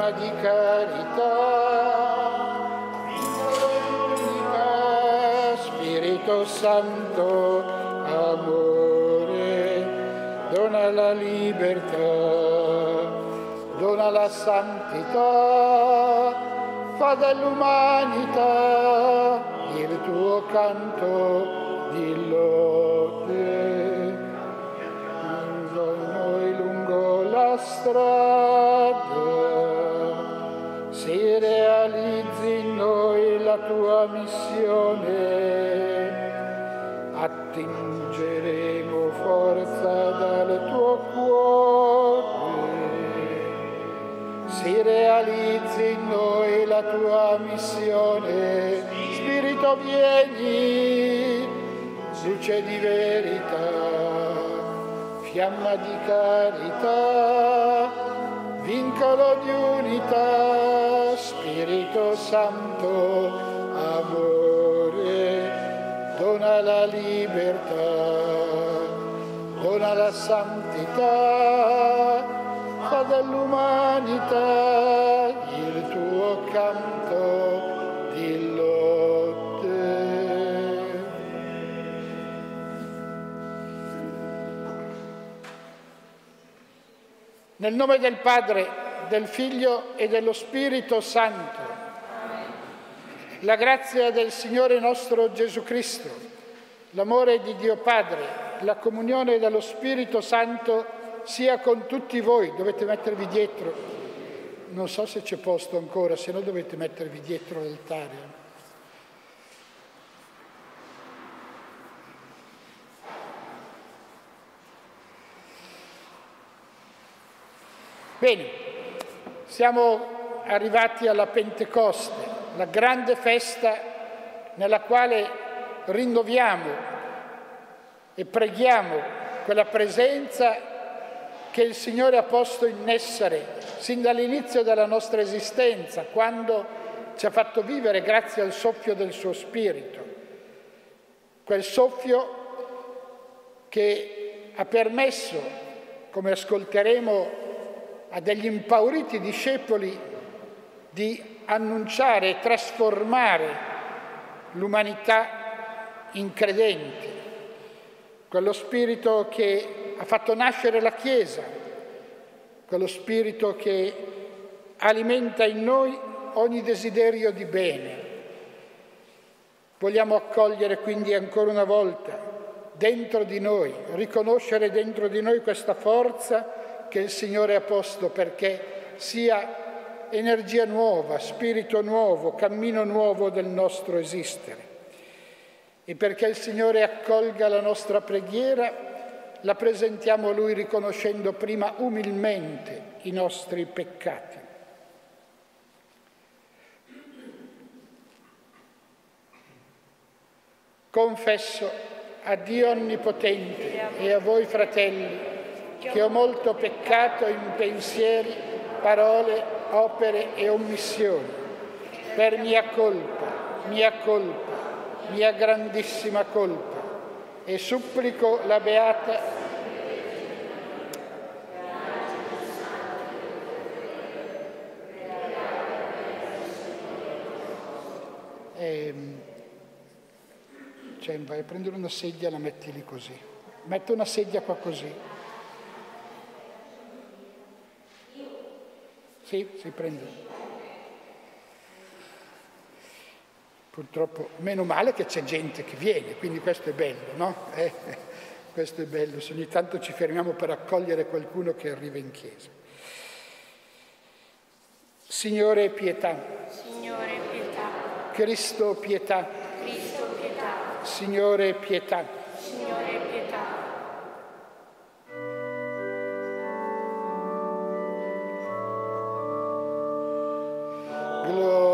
fiamma di carità, unica, Spirito Santo, amore, dona la libertà, dona la santità, fa dell'umanità il tuo canto di lode. Lungo noi lungo la strada, la tua missione, attingeremo forza dal tuo cuore. Si realizzi in noi la tua missione. Spirito vieni, luce di verità, fiamma di carità, vincolo di unità, Spirito Santo, santità, fa dell'umanità il tuo canto di lode. Nel nome del Padre, del Figlio e dello Spirito Santo, la grazia del Signore nostro Gesù Cristo, l'amore di Dio Padre, la comunione dello Spirito Santo sia con tutti voi. Dovete mettervi dietro. Non so se c'è posto ancora, se no dovete mettervi dietro l'altare. Bene, siamo arrivati alla Pentecoste, la grande festa nella quale rinnoviamo e preghiamo quella presenza che il Signore ha posto in essere sin dall'inizio della nostra esistenza, quando ci ha fatto vivere grazie al soffio del suo Spirito. Quel soffio che ha permesso, come ascolteremo, a degli impauriti discepoli di annunciare e trasformare l'umanità in credenti. Quello spirito che ha fatto nascere la Chiesa, quello spirito che alimenta in noi ogni desiderio di bene. Vogliamo accogliere quindi ancora una volta dentro di noi, riconoscere dentro di noi questa forza che il Signore ha posto perché sia energia nuova, spirito nuovo, cammino nuovo del nostro esistere. E perché il Signore accolga la nostra preghiera, la presentiamo a Lui riconoscendo prima umilmente i nostri peccati. Confesso a Dio Onnipotente e a voi fratelli che ho molto peccato in pensieri, parole, opere e omissioni, per mia colpa, mia colpa, mia grandissima colpa, e supplico la Beata Ehm, cioè, vai a prendere una sedia e la metti lì così. Metto una sedia qua così. Sì, si prende. Purtroppo, meno male che c'è gente che viene, quindi questo è bello, no? Eh, questo è bello, se ogni tanto ci fermiamo per accogliere qualcuno che arriva in chiesa. Signore pietà. Signore pietà. Cristo pietà. Cristo pietà. Signore pietà. Signore pietà. Gloria,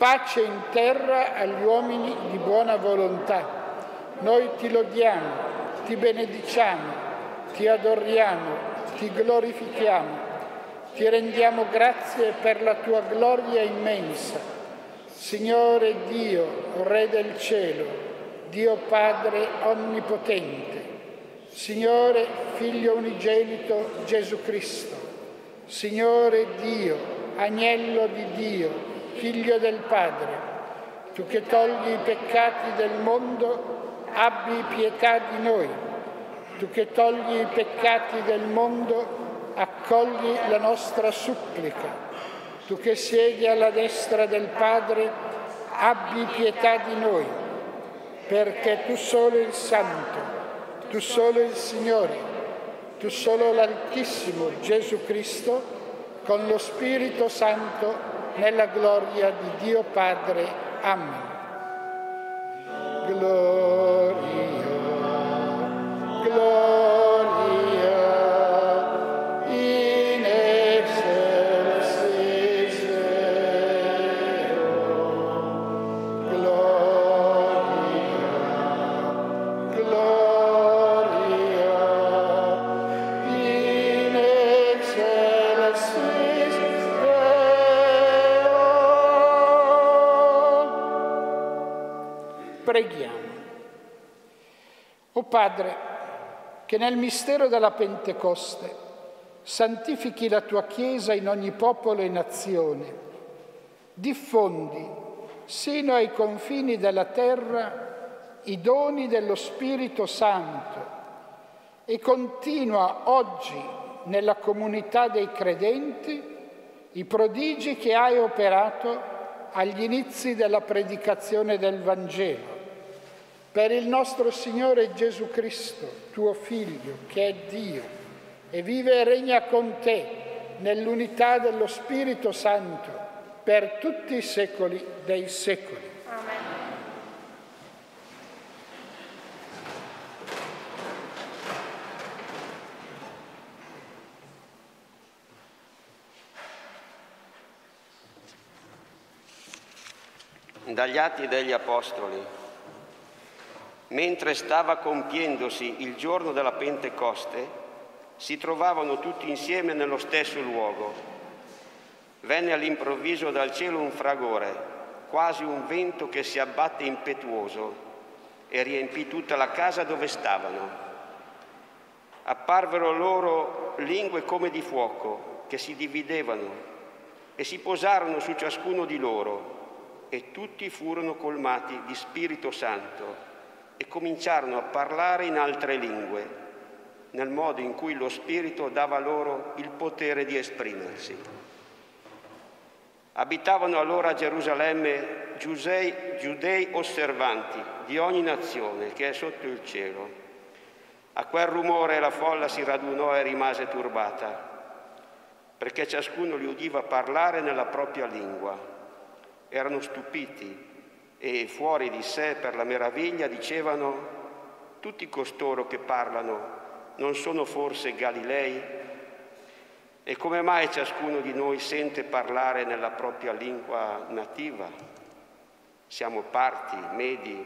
pace in terra agli uomini di buona volontà. Noi ti lodiamo, ti benediciamo, ti adoriamo, ti glorifichiamo, ti rendiamo grazie per la tua gloria immensa. Signore Dio, Re del cielo, Dio Padre onnipotente, Signore Figlio unigenito Gesù Cristo, Signore Dio, Agnello di Dio, Figlio del Padre, tu che togli i peccati del mondo, abbi pietà di noi. Tu che togli i peccati del mondo, accogli la nostra supplica. Tu che siedi alla destra del Padre, abbi pietà di noi, perché tu solo il Santo, tu solo il Signore, tu solo l'Altissimo Gesù Cristo, con lo Spirito Santo, nella gloria di Dio Padre. Amen. Gloria, Padre, che nel mistero della Pentecoste santifichi la tua Chiesa in ogni popolo e nazione, diffondi sino ai confini della terra i doni dello Spirito Santo e continua oggi nella comunità dei credenti i prodigi che hai operato agli inizi della predicazione del Vangelo. Per il nostro Signore Gesù Cristo, tuo Figlio, che è Dio, e vive e regna con te nell'unità dello Spirito Santo per tutti i secoli dei secoli. Amen. Dagli Atti degli Apostoli. Mentre stava compiendosi il giorno della Pentecoste, si trovavano tutti insieme nello stesso luogo. Venne all'improvviso dal cielo un fragore, quasi un vento che si abbatte impetuoso e riempì tutta la casa dove stavano. Apparvero loro lingue come di fuoco che si dividevano e si posarono su ciascuno di loro e tutti furono colmati di Spirito Santo e cominciarono a parlare in altre lingue, nel modo in cui lo Spirito dava loro il potere di esprimersi. Abitavano allora a Gerusalemme giudei, giudei osservanti di ogni nazione che è sotto il cielo. A quel rumore la folla si radunò e rimase turbata, perché ciascuno li udiva parlare nella propria lingua. Erano stupiti e fuori di sé per la meraviglia dicevano, tutti costoro che parlano non sono forse Galilei? E come mai ciascuno di noi sente parlare nella propria lingua nativa? Siamo parti, medi,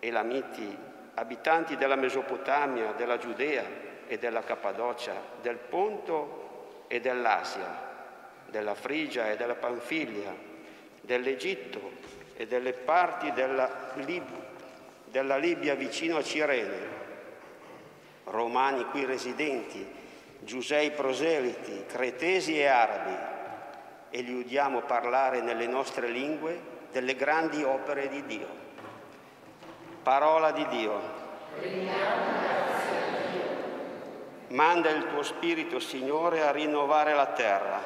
elamiti, abitanti della Mesopotamia, della Giudea e della Cappadocia, del Ponto e dell'Asia, della Frigia e della Panfilia, dell'Egitto e delle parti della Lib- della Libia vicino a Cirene, romani qui residenti, giusei proseliti, cretesi e arabi, e li udiamo parlare nelle nostre lingue delle grandi opere di Dio. Parola di Dio. Manda il tuo Spirito, Signore, a rinnovare la terra.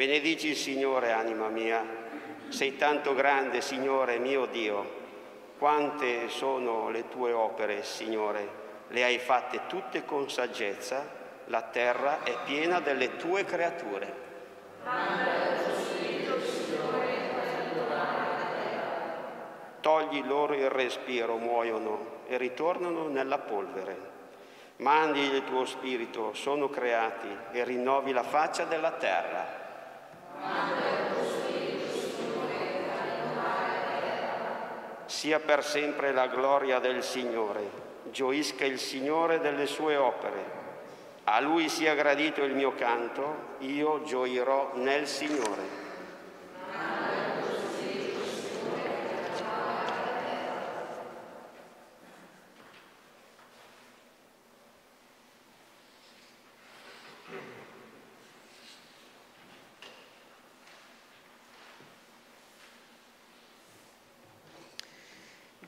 Benedici il Signore, anima mia. Sei tanto grande, Signore mio Dio. Quante sono le tue opere, Signore. Le hai fatte tutte con saggezza. La terra è piena delle tue creature. Togli loro il respiro, muoiono e ritornano nella polvere. Mandi il tuo spirito, sono creati e rinnovi la faccia della terra. Sia per sempre la gloria del Signore. Gioisca il Signore delle sue opere. A Lui sia gradito il mio canto, io gioirò nel Signore.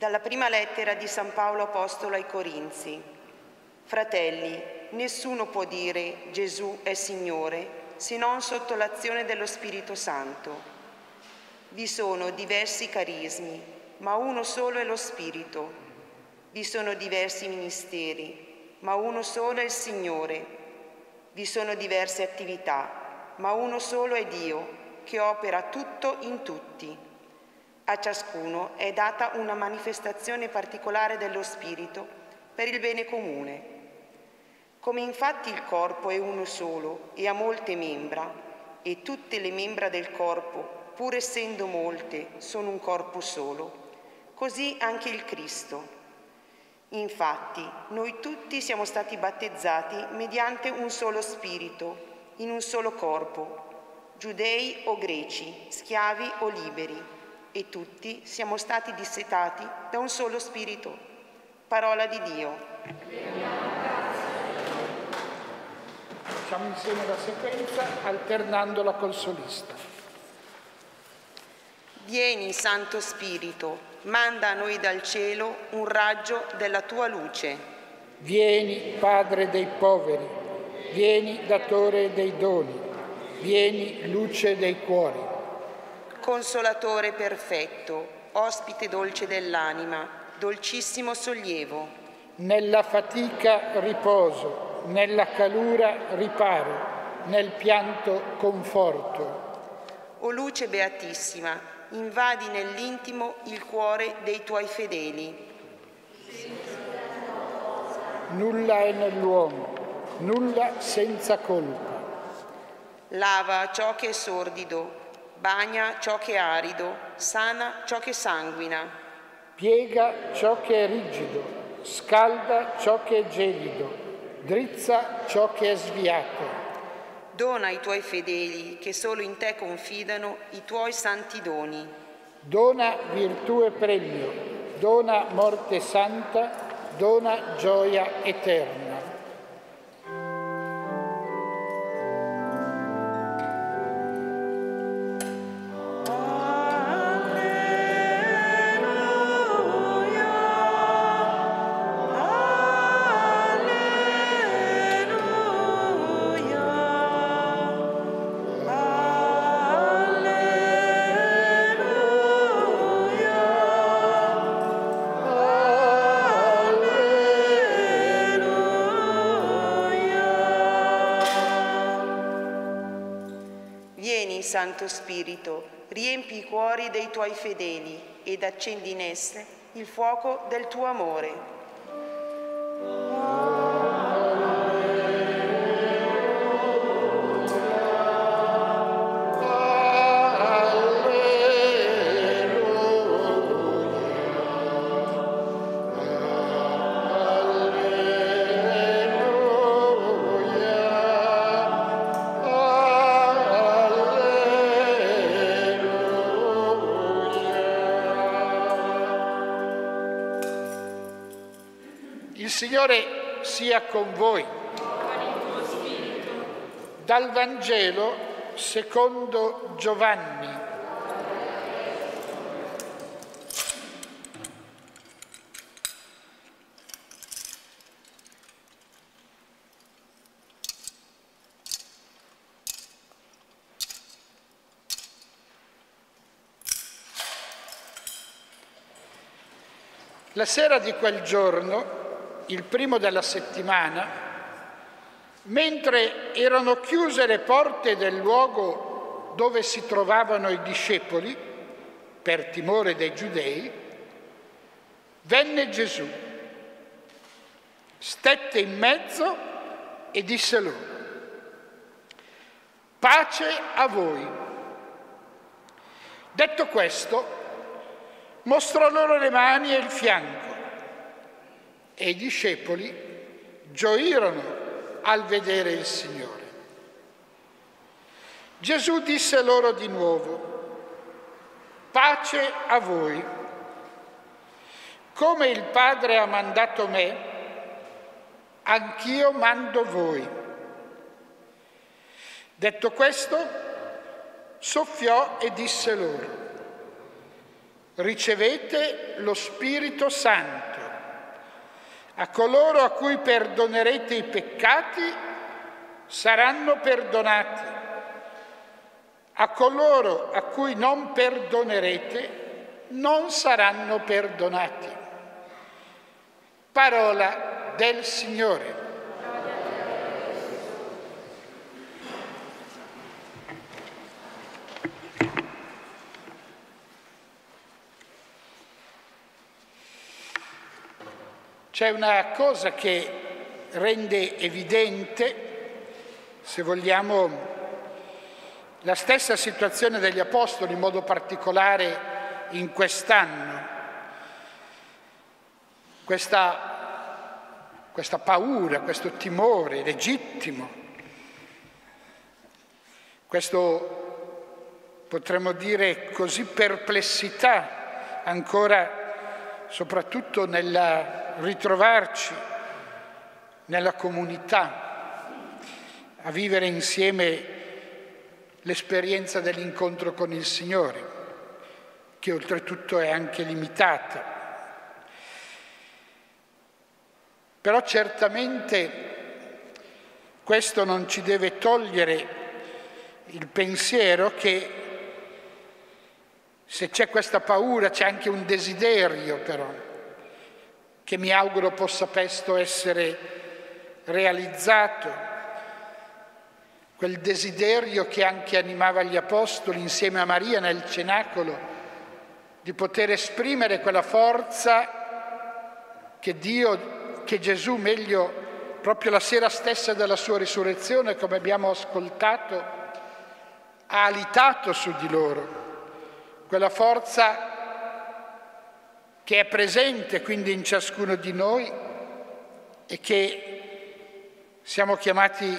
Dalla prima lettera di San Paolo Apostolo ai Corinzi. Fratelli, nessuno può dire Gesù è Signore se non sotto l'azione dello Spirito Santo. Vi sono diversi carismi, ma uno solo è lo Spirito. Vi sono diversi ministeri, ma uno solo è il Signore. Vi sono diverse attività, ma uno solo è Dio, che opera tutto in tutti. A ciascuno è data una manifestazione particolare dello Spirito per il bene comune. Come infatti il corpo è uno solo e ha molte membra, e tutte le membra del corpo, pur essendo molte, sono un corpo solo, così anche il Cristo. Infatti, noi tutti siamo stati battezzati mediante un solo Spirito, in un solo corpo, giudei o greci, schiavi o liberi, e tutti siamo stati dissetati da un solo Spirito. Parola di Dio. Facciamo insieme la sequenza alternandola col solista. Vieni, Santo Spirito, manda a noi dal cielo un raggio della tua luce. Vieni, Padre dei poveri, vieni, datore dei doni, vieni, luce dei cuori. Consolatore perfetto, ospite dolce dell'anima, dolcissimo sollievo. Nella fatica riposo, nella calura riparo, nel pianto conforto. O luce beatissima, invadi nell'intimo il cuore dei tuoi fedeli. Nulla è nell'uomo, nulla senza colpa. Lava ciò che è sordido, bagna ciò che è arido, sana ciò che sanguina. Piega ciò che è rigido, scalda ciò che è gelido, drizza ciò che è sviato. Dona ai tuoi fedeli che solo in te confidano i tuoi santi doni. Dona virtù e premio, dona morte santa, dona gioia eterna. Santo Spirito, riempi i cuori dei tuoi fedeli ed accendi in esse il fuoco del tuo amore. Sia con voi. Dal Vangelo secondo Giovanni. La sera di quel giorno, il primo della settimana, mentre erano chiuse le porte del luogo dove si trovavano i discepoli, per timore dei giudei, venne Gesù, stette in mezzo e disse loro, pace a voi. Detto questo, mostrò loro le mani e il fianco e i discepoli gioirono al vedere il Signore. Gesù disse loro di nuovo, pace a voi. Come il Padre ha mandato me, anch'io mando voi. Detto questo, soffiò e disse loro, ricevete lo Spirito Santo. A coloro a cui perdonerete i peccati saranno perdonati. A coloro a cui non perdonerete non saranno perdonati. Parola del Signore. C'è una cosa che rende evidente, se vogliamo, la stessa situazione degli Apostoli, in modo particolare in quest'anno. Questa, questa paura, questo timore legittimo, questo potremmo dire così perplessità ancora soprattutto nella ritrovarci nella comunità, a vivere insieme l'esperienza dell'incontro con il Signore, che oltretutto è anche limitata. Però certamente questo non ci deve togliere il pensiero che se c'è questa paura c'è anche un desiderio però che mi auguro possa presto essere realizzato, quel desiderio che anche animava gli Apostoli insieme a Maria nel cenacolo, di poter esprimere quella forza che Dio, che Gesù meglio proprio la sera stessa della sua risurrezione, come abbiamo ascoltato, ha alitato su di loro, quella forza che è presente quindi in ciascuno di noi e che siamo chiamati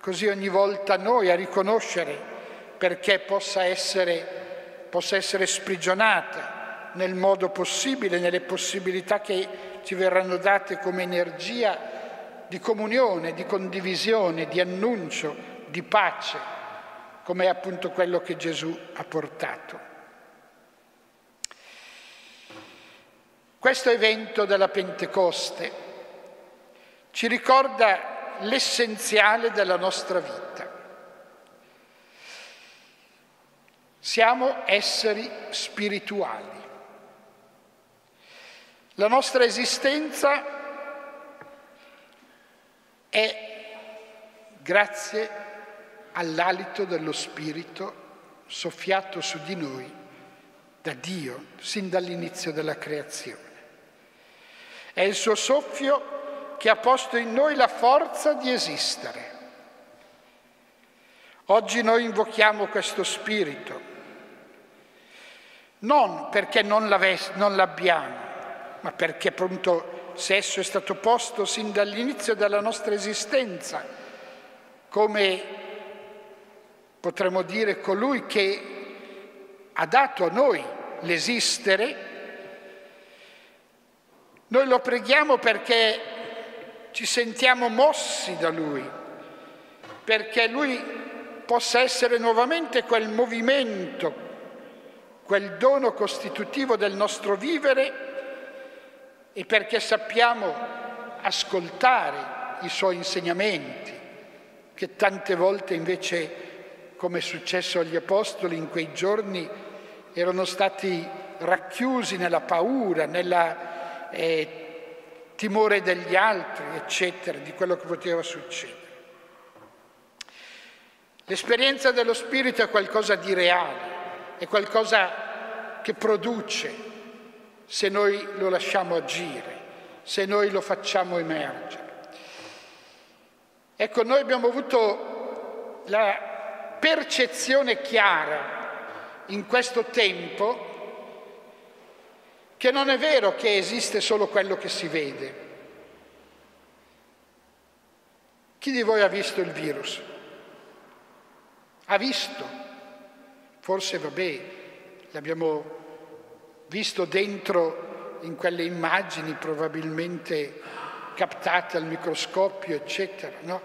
così ogni volta noi a riconoscere perché possa essere, possa essere sprigionata nel modo possibile, nelle possibilità che ci verranno date come energia di comunione, di condivisione, di annuncio, di pace, come è appunto quello che Gesù ha portato. Questo evento della Pentecoste ci ricorda l'essenziale della nostra vita. Siamo esseri spirituali. La nostra esistenza è grazie all'alito dello Spirito soffiato su di noi da Dio sin dall'inizio della creazione. È il suo soffio che ha posto in noi la forza di esistere. Oggi noi invochiamo questo spirito, non perché non, non l'abbiamo, ma perché appunto se esso è stato posto sin dall'inizio della nostra esistenza, come potremmo dire colui che ha dato a noi l'esistere, Noi lo preghiamo perché ci sentiamo mossi da Lui, perché Lui possa essere nuovamente quel movimento, quel dono costitutivo del nostro vivere e perché sappiamo ascoltare i Suoi insegnamenti, che tante volte invece, come è successo agli Apostoli in quei giorni, erano stati racchiusi nella paura, nella eh, timore degli altri, eccetera, di quello che poteva succedere. L'esperienza dello Spirito è qualcosa di reale, è qualcosa che produce se noi lo lasciamo agire, se noi lo facciamo emergere. Ecco, noi abbiamo avuto la percezione chiara in questo tempo che non è vero che esiste solo quello che si vede. Chi di voi ha visto il virus? Ha visto? Forse vabbè, l'abbiamo visto dentro in quelle immagini probabilmente captate al microscopio, eccetera, no?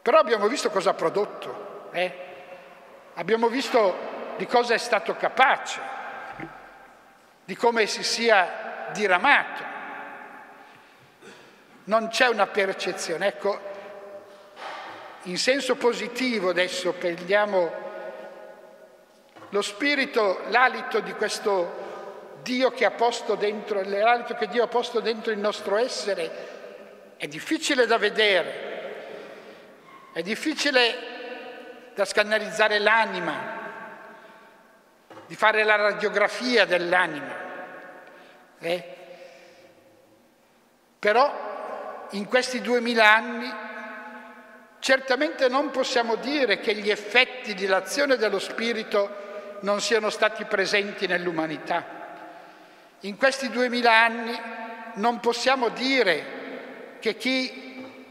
Però abbiamo visto cosa ha prodotto, eh? abbiamo visto di cosa è stato capace di come si sia diramato. Non c'è una percezione. Ecco, in senso positivo adesso prendiamo lo spirito, l'alito di questo Dio che ha posto dentro, l'alito che Dio ha posto dentro il nostro essere, è difficile da vedere, è difficile da scannerizzare l'anima, di fare la radiografia dell'anima. Eh? Però in questi duemila anni certamente non possiamo dire che gli effetti dell'azione dello Spirito non siano stati presenti nell'umanità. In questi duemila anni non possiamo dire che chi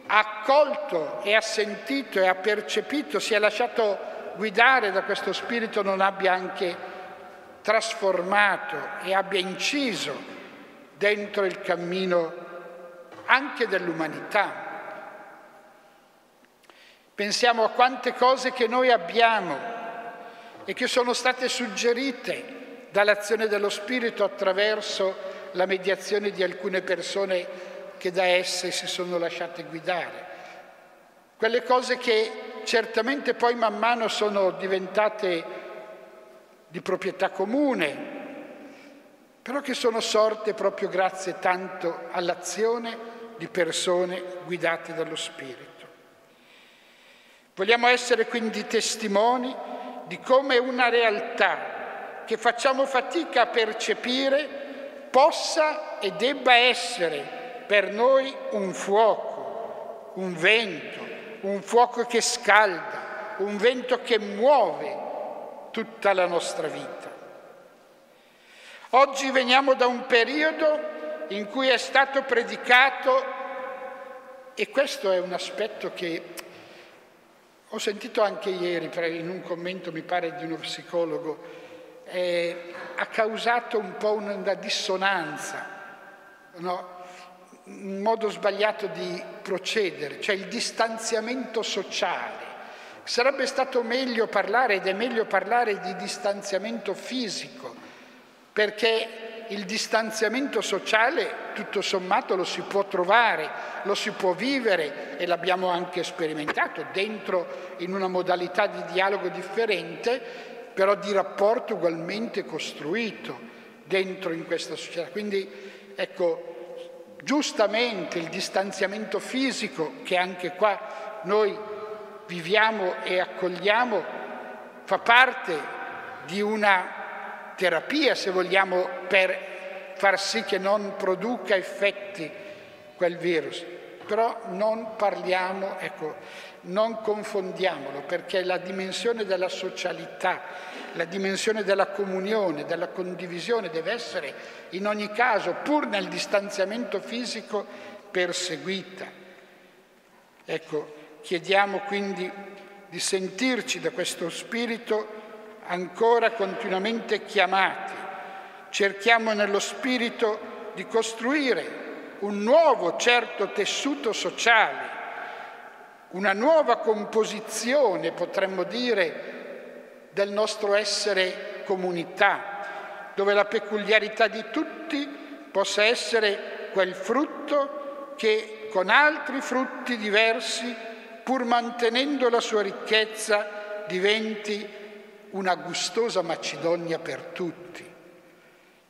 accolto e ha sentito e ha percepito, si è lasciato guidare da questo Spirito non abbia anche trasformato e abbia inciso dentro il cammino anche dell'umanità. Pensiamo a quante cose che noi abbiamo e che sono state suggerite dall'azione dello Spirito attraverso la mediazione di alcune persone che da esse si sono lasciate guidare. Quelle cose che certamente poi man mano sono diventate di proprietà comune, però che sono sorte proprio grazie tanto all'azione di persone guidate dallo Spirito. Vogliamo essere quindi testimoni di come una realtà che facciamo fatica a percepire possa e debba essere per noi un fuoco, un vento, un fuoco che scalda, un vento che muove tutta la nostra vita. Oggi veniamo da un periodo in cui è stato predicato, e questo è un aspetto che ho sentito anche ieri in un commento, mi pare, di uno psicologo, eh, ha causato un po' una dissonanza, no? Un modo sbagliato di procedere, cioè il distanziamento sociale. Sarebbe stato meglio parlare, ed è meglio parlare di distanziamento fisico, perché il distanziamento sociale tutto sommato lo si può trovare, lo si può vivere e l'abbiamo anche sperimentato dentro in una modalità di dialogo differente, però di rapporto ugualmente costruito dentro in questa società. Quindi ecco, giustamente il distanziamento fisico che anche qua noi viviamo e accogliamo fa parte di una terapia, se vogliamo, per far sì che non produca effetti quel virus. Però non parliamo, ecco, non confondiamolo, perché la dimensione della socialità, la dimensione della comunione, della condivisione deve essere in ogni caso, pur nel distanziamento fisico, perseguita. Ecco, Chiediamo quindi di sentirci da questo Spirito ancora continuamente chiamati. Cerchiamo nello Spirito di costruire un nuovo certo tessuto sociale, una nuova composizione, potremmo dire, del nostro essere comunità, dove la peculiarità di tutti possa essere quel frutto che con altri frutti diversi, pur mantenendo la sua ricchezza, diventi una gustosa Macedonia per tutti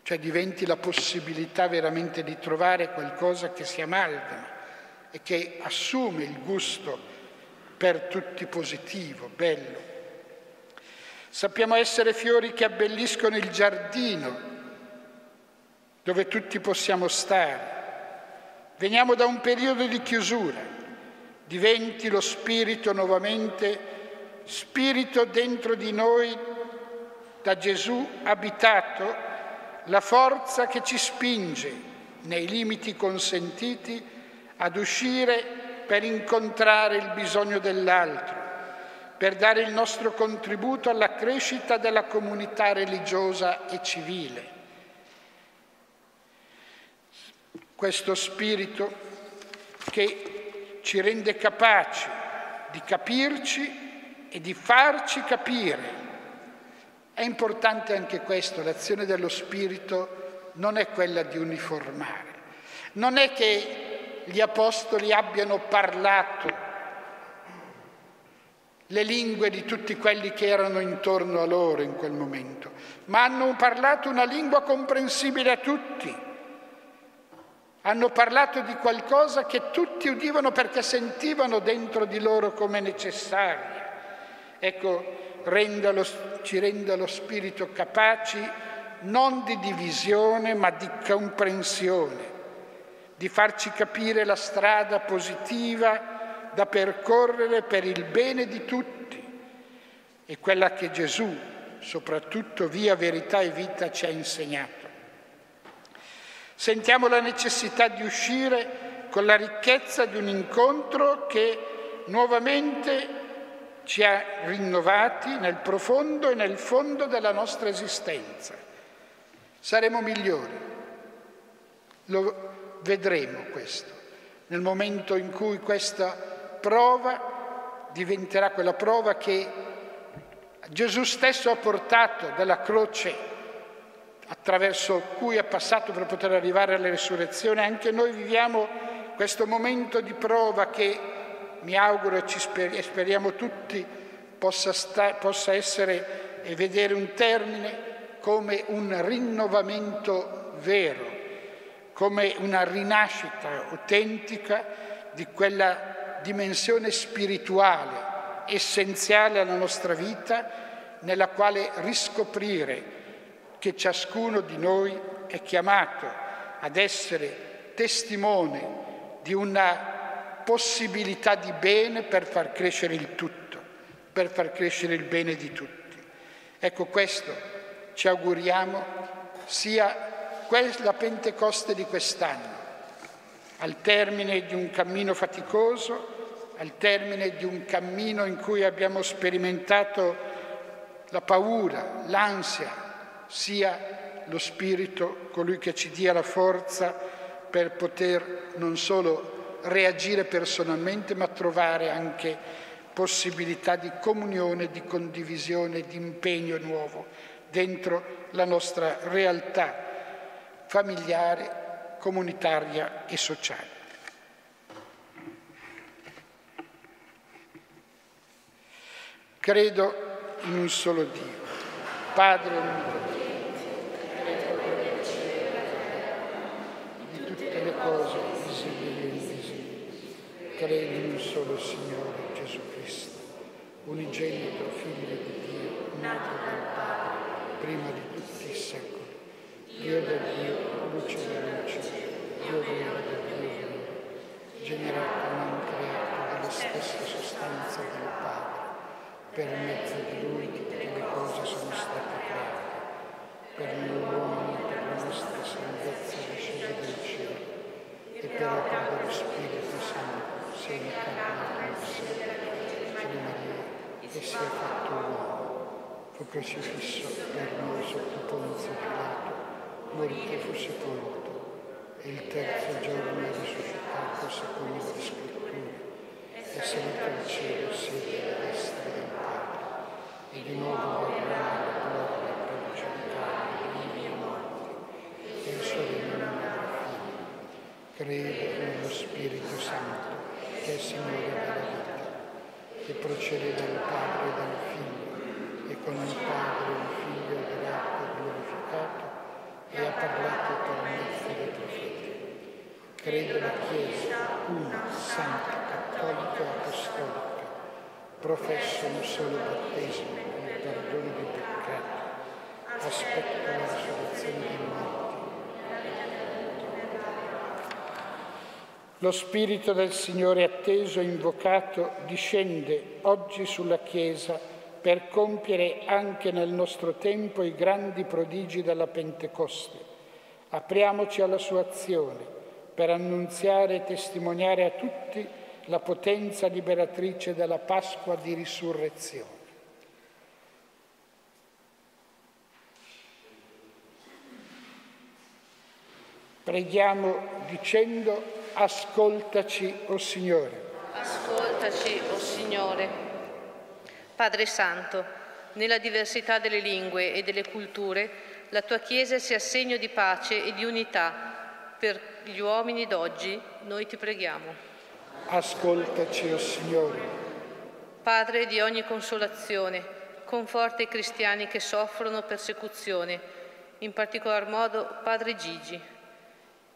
cioè diventi la possibilità veramente di trovare qualcosa che si amalgama e che assume il gusto per tutti positivo, bello. Sappiamo essere fiori che abbelliscono il giardino dove tutti possiamo stare. Veniamo da un periodo di chiusura, diventi lo spirito nuovamente, spirito dentro di noi da Gesù abitato la forza che ci spinge, nei limiti consentiti, ad uscire per incontrare il bisogno dell'altro, per dare il nostro contributo alla crescita della comunità religiosa e civile. Questo spirito che ci rende capaci di capirci e di farci capire è importante anche questo, l'azione dello Spirito non è quella di uniformare, non è che gli Apostoli abbiano parlato le lingue di tutti quelli che erano intorno a loro in quel momento, ma hanno parlato una lingua comprensibile a tutti. Hanno parlato di qualcosa che tutti udivano perché sentivano dentro di loro come necessaria. Ecco, renda lo, ci renda lo spirito capaci non di divisione ma di comprensione, di farci capire la strada positiva da percorrere per il bene di tutti e quella che Gesù, soprattutto via verità e vita, ci ha insegnato. Sentiamo la necessità di uscire con la ricchezza di un incontro che nuovamente ci ha rinnovati nel profondo e nel fondo della nostra esistenza. Saremo migliori, lo vedremo questo, nel momento in cui questa prova diventerà quella prova che Gesù stesso ha portato dalla croce attraverso cui è passato per poter arrivare alla risurrezione, anche noi viviamo questo momento di prova che mi auguro e speriamo tutti possa, sta- possa essere e vedere un termine come un rinnovamento vero, come una rinascita autentica di quella dimensione spirituale essenziale alla nostra vita, nella quale riscoprire che ciascuno di noi è chiamato ad essere testimone di una possibilità di bene per far crescere il tutto, per far crescere il bene di tutti. Ecco questo ci auguriamo sia la Pentecoste di quest'anno, al termine di un cammino faticoso, al termine di un cammino in cui abbiamo sperimentato la paura, l'ansia, sia lo Spirito colui che ci dia la forza per poter non solo reagire personalmente, ma trovare anche possibilità di comunione, di condivisione, di impegno nuovo dentro la nostra realtà familiare, comunitaria e sociale. Credo in un solo Dio, Padre Onnipotente, di tutte le cose credo in un solo Signore Gesù Cristo, unigenito Figlio di Dio, nato dal Padre, prima di tutti i secoli, Dio da Dio, luce da luce, Dio vero da Dio vero, generato e non creato dalla stessa sostanza del Padre, per mezzo di Lui tutte le cose sono state create, per noi uomini, per la nostra salvezza discesa dal cielo, e per opera dello Spirito Santo si è incarnato Gesù Maria e si è fatto uomo. Fu crocifisso per noi sotto Ponzio Pilato, morì e fu sepolto, il terzo giorno è risuscitato secondo le scritture, è salito al cielo, siede alla destra del Padre, e di nuovo verrà nella gloria per giudicare vivi e morti, e il suo regno non avrà fine. Credo nello Spirito Santo, che è Signore della vita, che procede dal Padre e dal Figlio, e con il Padre e il Figlio è grato e glorificato, e ha parlato per mezzo dei profeti. Credo la Chiesa, una, santa, cattolica e apostolica. Professo un solo battesimo per il perdono dei peccati. Aspetto la risurrezione dei morti. Lo Spirito del Signore atteso e invocato discende oggi sulla Chiesa per compiere anche nel nostro tempo i grandi prodigi della Pentecoste. Apriamoci alla sua azione per annunziare e testimoniare a tutti la potenza liberatrice della Pasqua di risurrezione. Preghiamo dicendo ascoltaci, o oh Signore. Ascoltaci, o oh Signore. Padre Santo, nella diversità delle lingue e delle culture, la tua Chiesa sia segno di pace e di unità per gli uomini d'oggi, noi ti preghiamo. Ascoltaci, o oh Signore. Padre di ogni consolazione, conforta i cristiani che soffrono persecuzione, in particolar modo Padre Gigi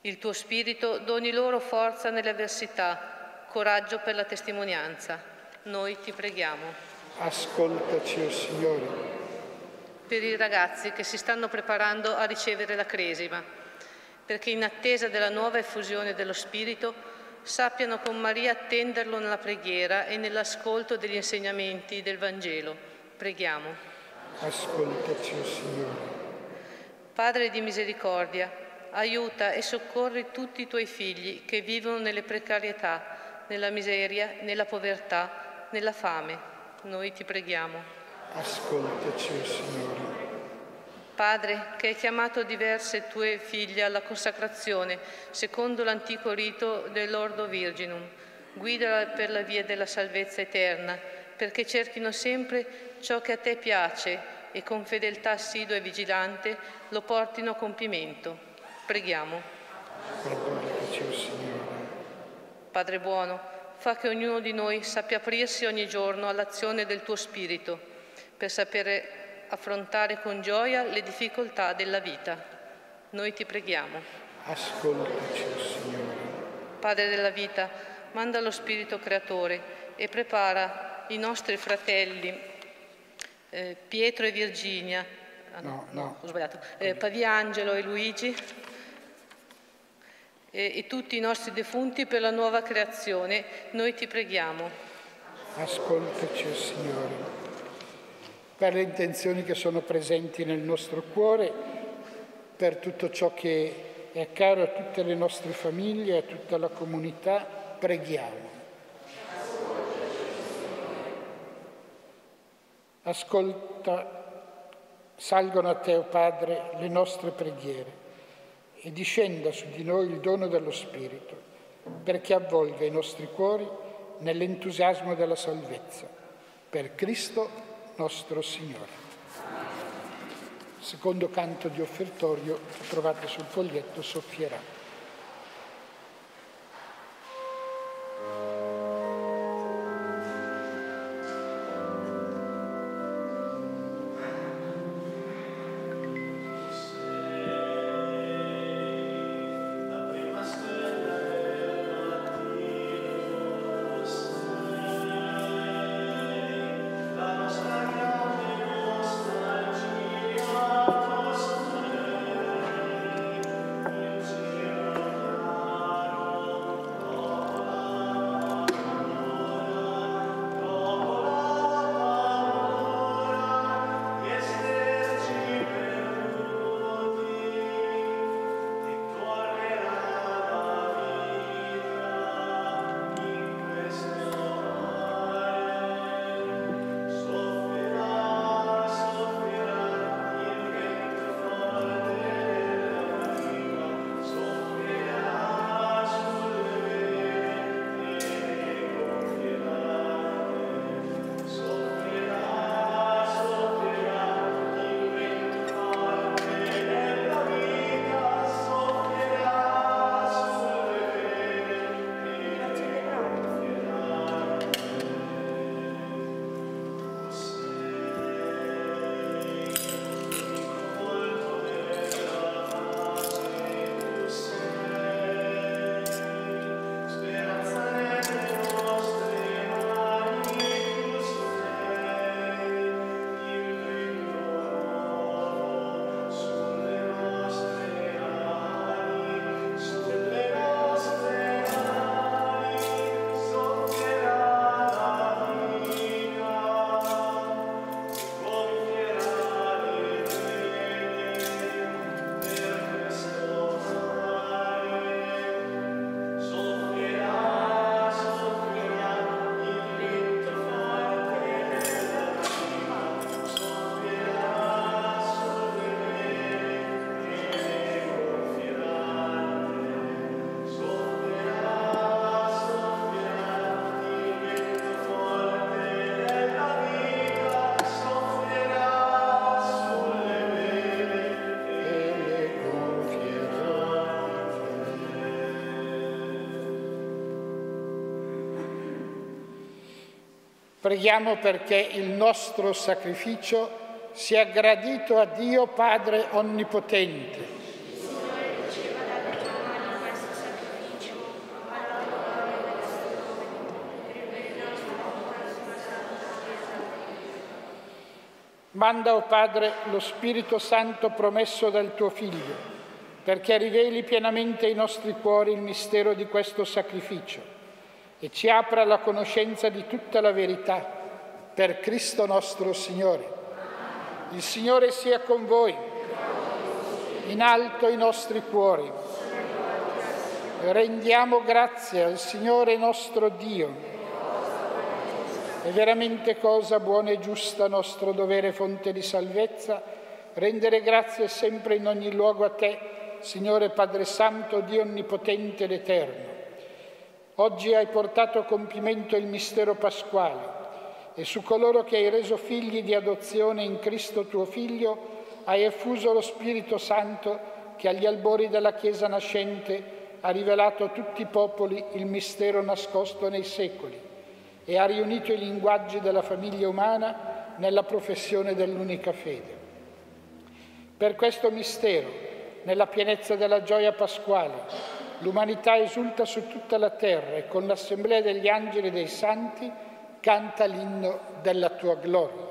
il tuo Spirito doni loro forza nelle avversità, coraggio per la testimonianza. Noi ti preghiamo. Ascoltaci, o oh Signore. Per i ragazzi che si stanno preparando a ricevere la cresima, perché in attesa della nuova effusione dello Spirito sappiano con Maria attenderlo nella preghiera e nell'ascolto degli insegnamenti del Vangelo. Preghiamo. Ascoltaci, o oh Signore. Padre di misericordia, aiuta e soccorri tutti i tuoi figli che vivono nelle precarietà, nella miseria, nella povertà, nella fame. Noi ti preghiamo. Ascoltaci, Signore. Padre, che hai chiamato diverse tue figlie alla consacrazione, secondo l'antico rito dell'Ordo Virginum, guidala per la via della salvezza eterna, perché cerchino sempre ciò che a te piace e con fedeltà assidua e vigilante lo portino a compimento Preghiamo. Padre buono, fa che ognuno di noi sappia aprirsi ogni giorno all'azione del tuo Spirito per sapere affrontare con gioia le difficoltà della vita. Noi ti preghiamo. Ascoltaci, Signore. Padre della vita, manda lo Spirito Creatore e prepara i nostri fratelli eh, Pietro e Virginia, ah, no, no, no. ho sbagliato, eh, Paviangelo e Luigi e, e tutti i nostri defunti per la nuova creazione, noi ti preghiamo. Ascoltaci, Signore, per le intenzioni che sono presenti nel nostro cuore, per tutto ciò che è caro a tutte le nostre famiglie, a tutta la comunità, preghiamo. Ascolta, salgono a te, o oh Padre, le nostre preghiere e discenda su di noi il dono dello Spirito, perché avvolga i nostri cuori nell'entusiasmo della salvezza. Per Cristo nostro Signore. Secondo canto di offertorio trovate sul foglietto soffierà. Preghiamo perché il nostro sacrificio sia gradito a Dio Padre Onnipotente. Manda, o oh Padre, lo Spirito Santo promesso dal tuo Figlio, perché riveli pienamente ai nostri cuori il mistero di questo sacrificio e ci apra la conoscenza di tutta la verità per Cristo nostro Signore. Il Signore sia con voi, in alto i nostri cuori. Rendiamo grazie al Signore nostro Dio. È veramente cosa buona e giusta, nostro dovere, fonte di salvezza, rendere grazie sempre in ogni luogo a Te, Signore Padre Santo, Dio Onnipotente ed Eterno. Oggi hai portato a compimento il mistero pasquale e su coloro che hai reso figli di adozione in Cristo tuo Figlio hai effuso lo Spirito Santo che agli albori della Chiesa nascente ha rivelato a tutti i popoli il mistero nascosto nei secoli e ha riunito i linguaggi della famiglia umana nella professione dell'unica fede. Per questo mistero, nella pienezza della gioia pasquale, l'umanità esulta su tutta la terra e con l'assemblea degli angeli e dei santi canta l'inno della tua gloria.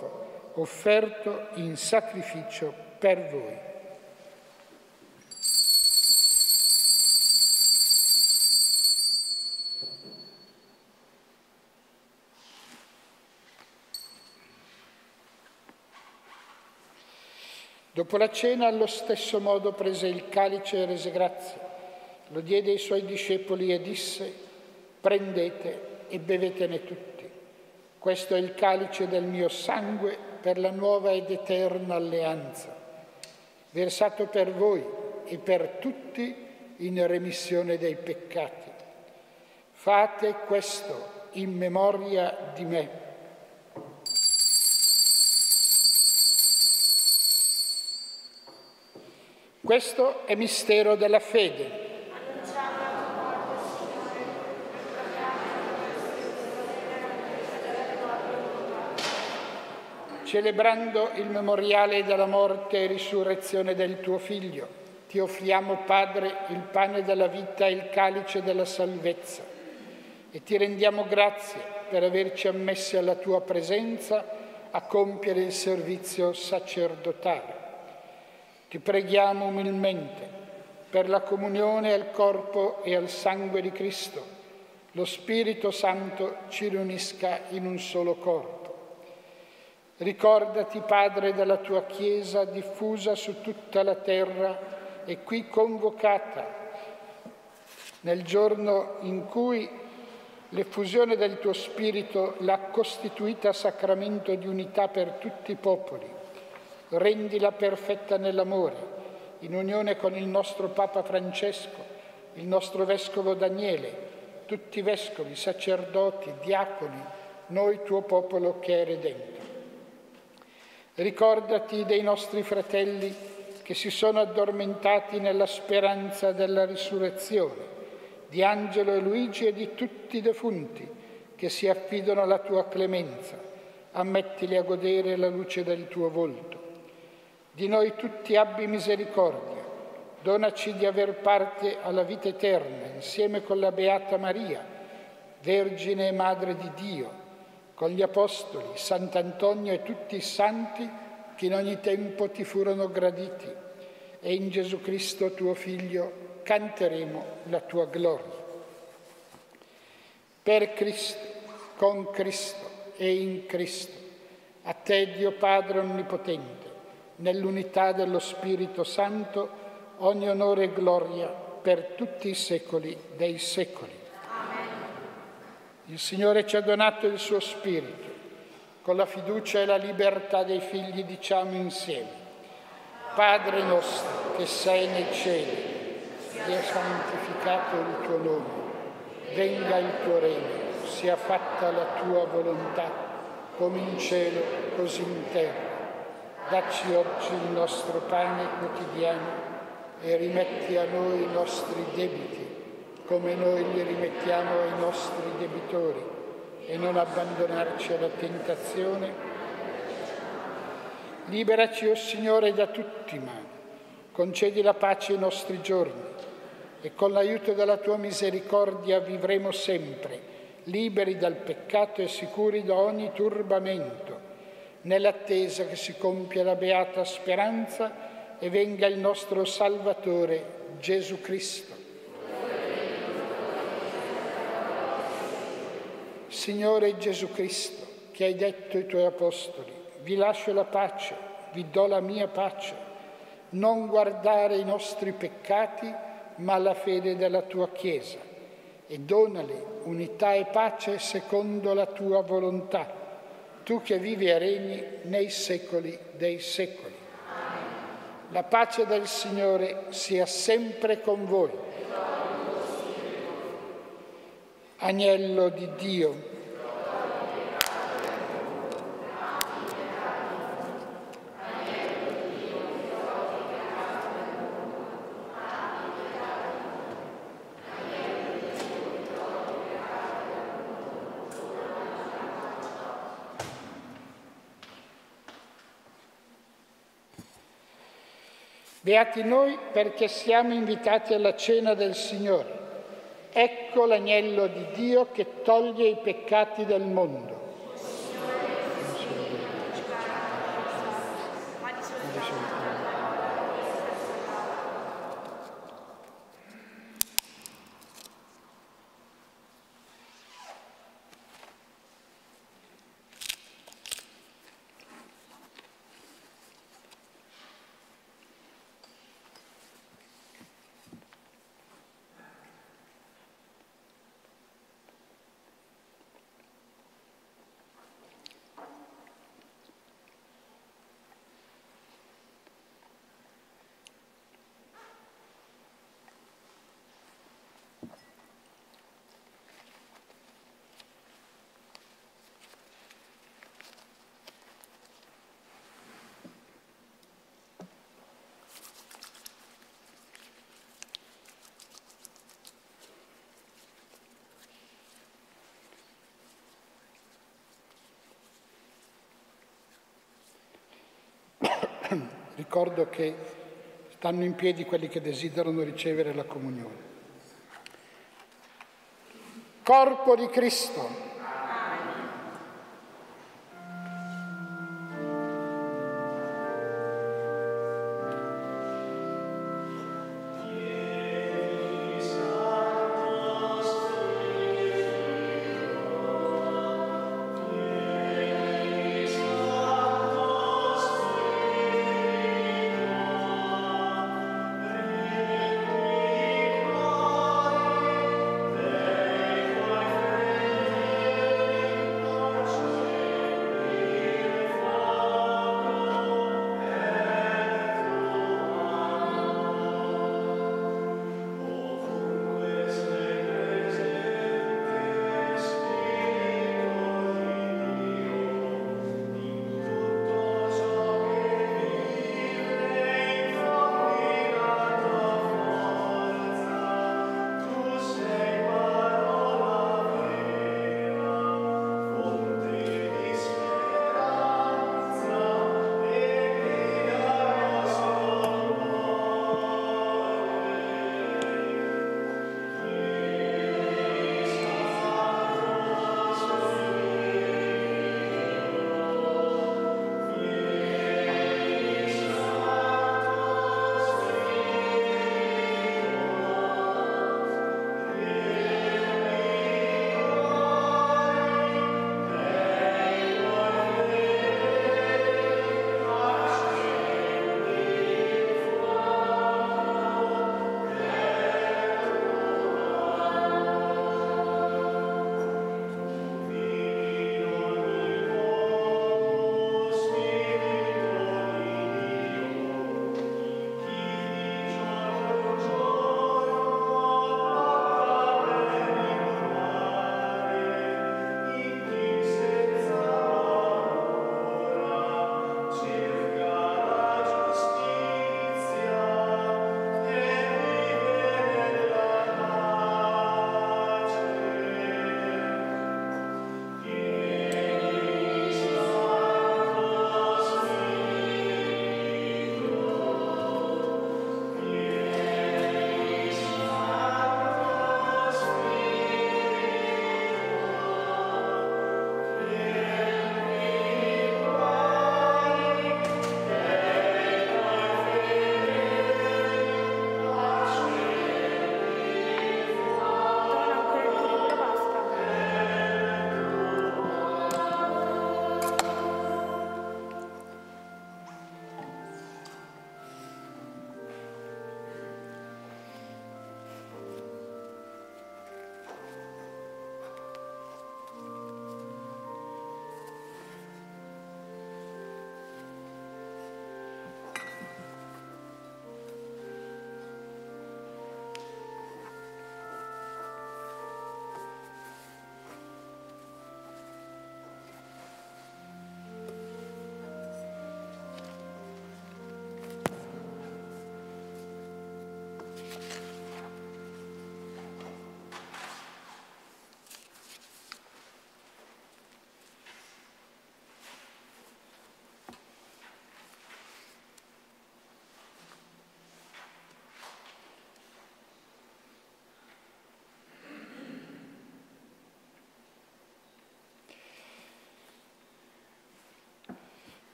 offerto in sacrificio per voi. Dopo la cena, allo stesso modo, prese il calice e rese grazie, lo diede ai suoi discepoli e disse, prendete e bevetene tutti. Questo è il calice del mio sangue per la nuova ed eterna alleanza, versato per voi e per tutti in remissione dei peccati. Fate questo in memoria di me. Questo è mistero della fede. Celebrando il memoriale della morte e risurrezione del tuo Figlio, ti offriamo, Padre, il pane della vita e il calice della salvezza e ti rendiamo grazie per averci ammessi alla tua presenza a compiere il servizio sacerdotale. Ti preghiamo umilmente per la comunione al corpo e al sangue di Cristo. Lo Spirito Santo ci riunisca in un solo corpo. Ricordati, Padre, della tua Chiesa diffusa su tutta la terra e qui convocata nel giorno in cui L'effusione del tuo Spirito l'ha costituita sacramento di unità per tutti i popoli. Rendila perfetta nell'amore, in unione con il nostro Papa Francesco, il nostro Vescovo Daniele, tutti i vescovi, sacerdoti, diaconi, noi tuo popolo che è redento. Ricordati dei nostri fratelli che si sono addormentati nella speranza della risurrezione di Angelo e Luigi e di tutti i defunti che si affidano alla tua clemenza. Ammettili a godere la luce del tuo volto. Di noi tutti abbi misericordia. Donaci di aver parte alla vita eterna insieme con la Beata Maria, Vergine e Madre di Dio, con gli Apostoli, Sant'Antonio e tutti i santi che in ogni tempo ti furono graditi. E in Gesù Cristo, tuo Figlio, canteremo la tua gloria. Per Cristo, con Cristo e in Cristo, a te Dio Padre Onnipotente, nell'unità dello Spirito Santo, ogni onore e gloria per tutti i secoli dei secoli. Il Signore ci ha donato il suo Spirito. Con la fiducia e la libertà dei figli diciamo insieme, Padre nostro che sei nei cieli, sia santificato il tuo nome, venga il tuo regno, sia fatta la tua volontà, come in cielo, così in terra. Dacci oggi il nostro pane quotidiano e rimetti a noi i nostri debiti, come noi li rimettiamo ai nostri debitori, e non abbandonarci alla tentazione. Liberaci, o oh Signore, da tutti i mali, concedi la pace ai nostri giorni e con l'aiuto della tua misericordia vivremo sempre liberi dal peccato e sicuri da ogni turbamento, nell'attesa che si compia la beata speranza e venga il nostro Salvatore Gesù Cristo. Signore Gesù Cristo, che hai detto ai tuoi apostoli, vi lascio la pace, vi do la mia pace, non guardare i nostri peccati, ma la fede della tua Chiesa e donale unità e pace secondo la tua volontà, tu che vivi e regni nei secoli dei secoli. La pace del Signore sia sempre con voi. Agnello di Dio Beati noi perché siamo invitati alla cena del Signore. Ecco l'agnello di Dio che toglie i peccati del mondo. Ricordo che stanno in piedi quelli che desiderano ricevere la comunione. Corpo di Cristo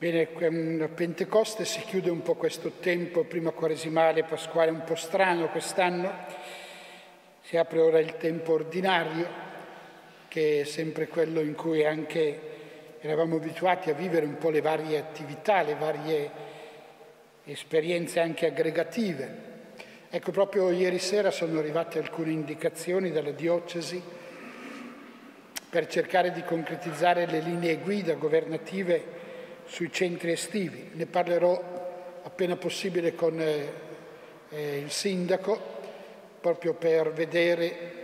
Bene, a Pentecoste si chiude un po' questo tempo, prima quaresimale, pasquale, un po' strano quest'anno. Si apre ora il tempo ordinario, che è sempre quello in cui anche eravamo abituati a vivere un po' le varie attività, le varie esperienze anche aggregative. Ecco, proprio ieri sera sono arrivate alcune indicazioni dalla diocesi per cercare di concretizzare le linee guida governative sui centri estivi. Ne parlerò appena possibile con eh, eh, il sindaco proprio per vedere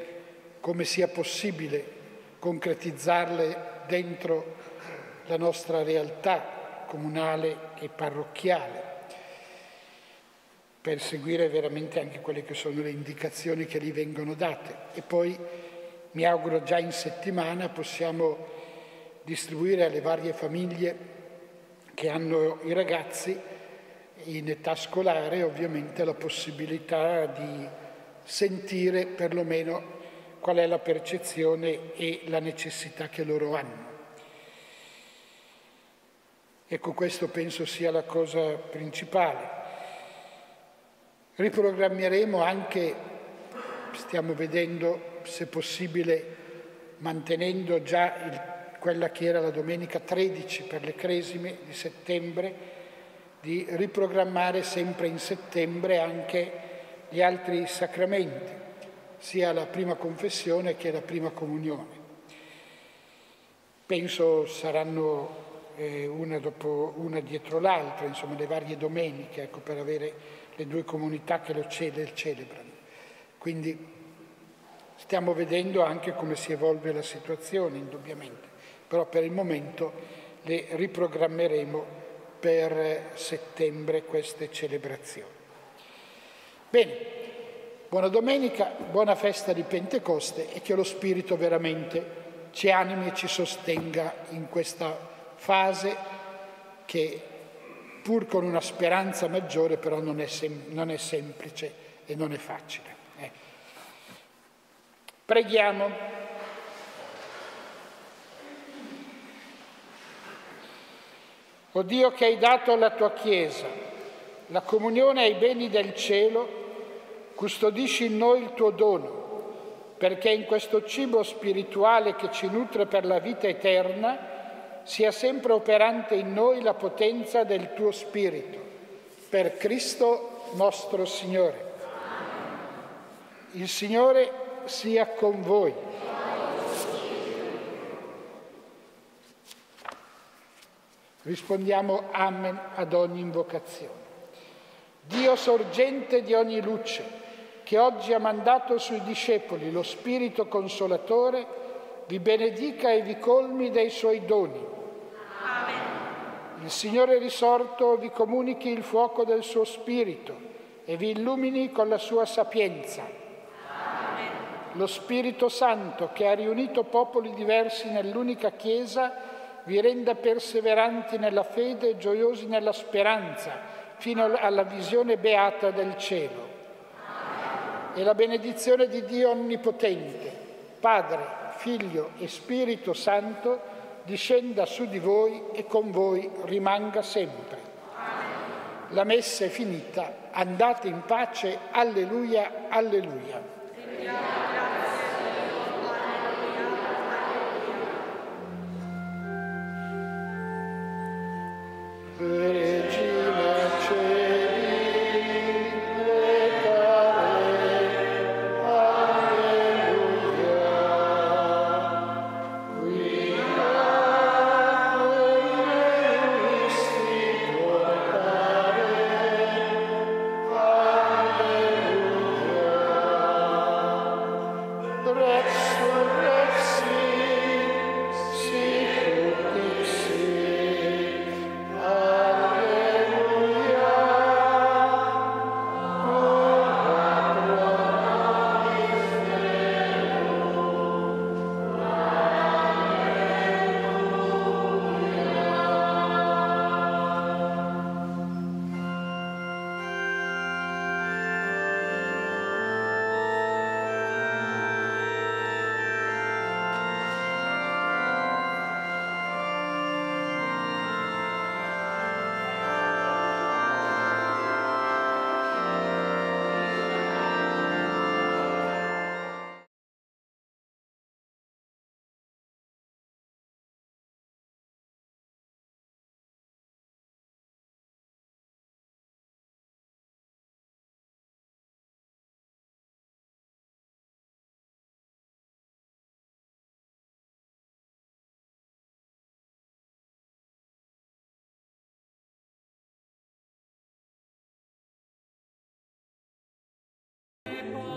come sia possibile concretizzarle dentro la nostra realtà comunale e parrocchiale, per seguire veramente anche quelle che sono le indicazioni che lì vengono date. E poi mi auguro già in settimana possiamo distribuire alle varie famiglie che hanno i ragazzi in età scolare ovviamente la possibilità di sentire perlomeno qual è la percezione e la necessità che loro hanno. Ecco, questo penso sia la cosa principale. Riprogrammeremo anche, stiamo vedendo se possibile, mantenendo già il quella che era la domenica 13 per le cresime di settembre, di riprogrammare sempre in settembre anche gli altri sacramenti, sia la prima confessione che la prima comunione. Penso saranno eh, una, dopo, una dietro l'altra, insomma le varie domeniche, ecco, per avere le due comunità che lo celebrano. Quindi stiamo vedendo anche come si evolve la situazione, indubbiamente però per il momento le riprogrammeremo per settembre queste celebrazioni. Bene, buona domenica, buona festa di Pentecoste e che lo Spirito veramente ci animi e ci sostenga in questa fase che pur con una speranza maggiore però non è, sem- non è semplice e non è facile. Eh. Preghiamo. O Dio che hai dato alla tua Chiesa la comunione ai beni del cielo, custodisci in noi il tuo dono, perché in questo cibo spirituale che ci nutre per la vita eterna sia sempre operante in noi la potenza del tuo Spirito. Per Cristo nostro Signore. Il Signore sia con voi. Rispondiamo Amen ad ogni invocazione. Dio sorgente di ogni luce, che oggi ha mandato sui discepoli lo Spirito Consolatore, vi benedica e vi colmi dei suoi doni. Amen. Il Signore risorto vi comunichi il fuoco del suo Spirito e vi illumini con la sua sapienza. Amen. Lo Spirito Santo, che ha riunito popoli diversi nell'unica Chiesa, vi renda perseveranti nella fede e gioiosi nella speranza, fino alla visione beata del cielo. E la benedizione di Dio Onnipotente, Padre, Figlio e Spirito Santo, discenda su di voi e con voi rimanga sempre. La messa è finita, andate in pace, alleluia, alleluia. and more.